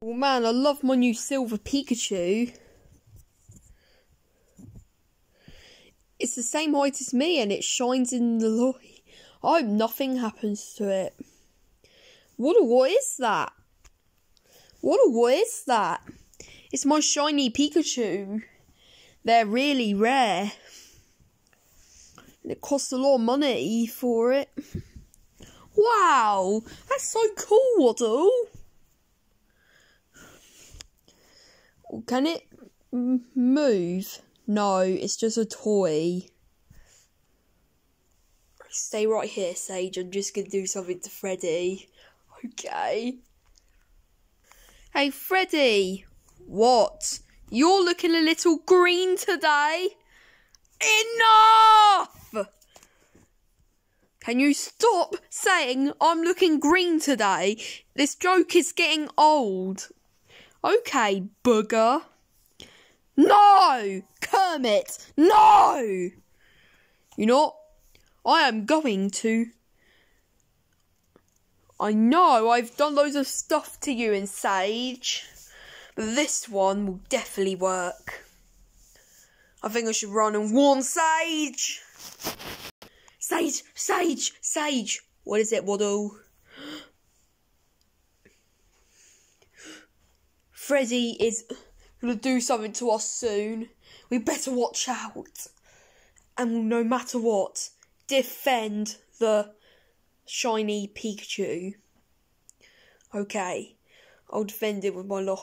Oh man, I love my new silver Pikachu. It's the same height as me and it shines in the light. I hope nothing happens to it. What a, what is that? What a, what is that? It's my shiny Pikachu. They're really rare. And it costs a lot of money for it. Wow, that's so cool, Waddle. Can it move? No, it's just a toy. Stay right here, Sage. I'm just gonna do something to Freddy. Okay. Hey, Freddy. What? You're looking a little green today. Enough! Can you stop saying I'm looking green today? This joke is getting old. Okay, booger. No! Kermit! No! You know, I am going to. I know I've done loads of stuff to you in Sage, but this one will definitely work. I think I should run and warn Sage. Sage, Sage, Sage. What is it, Waddle? Freddy is gonna do something to us soon. We better watch out. And no matter what, defend the shiny Pikachu. Okay, I'll defend it with my life.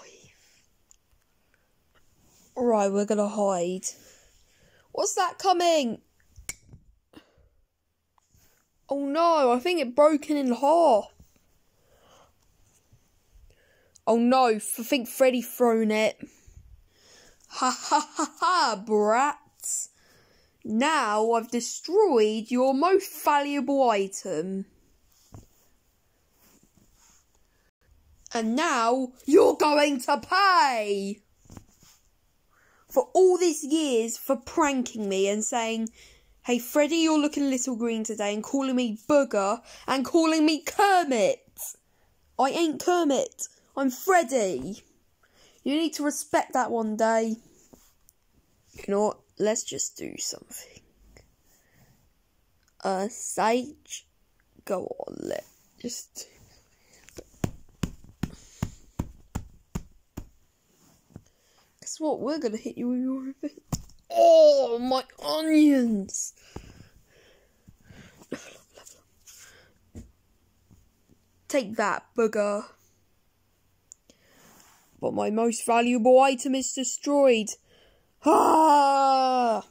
Right, we're gonna hide. What's that coming? Oh no, I think it broken in half. Oh no, I think Freddy thrown it. Ha ha ha ha, brats. Now I've destroyed your most valuable item. And now you're going to pay! For all these years for pranking me and saying, Hey Freddy, you're looking a little green today, and calling me Booger and calling me Kermit. I ain't Kermit, I'm Freddy. You need to respect that one day. You know what? Let's just do something. Uh, Sage, go on, let's just. Guess what? We're gonna hit you with your. Oh, my onions! Take that, booger. But my most valuable item is destroyed. Ah!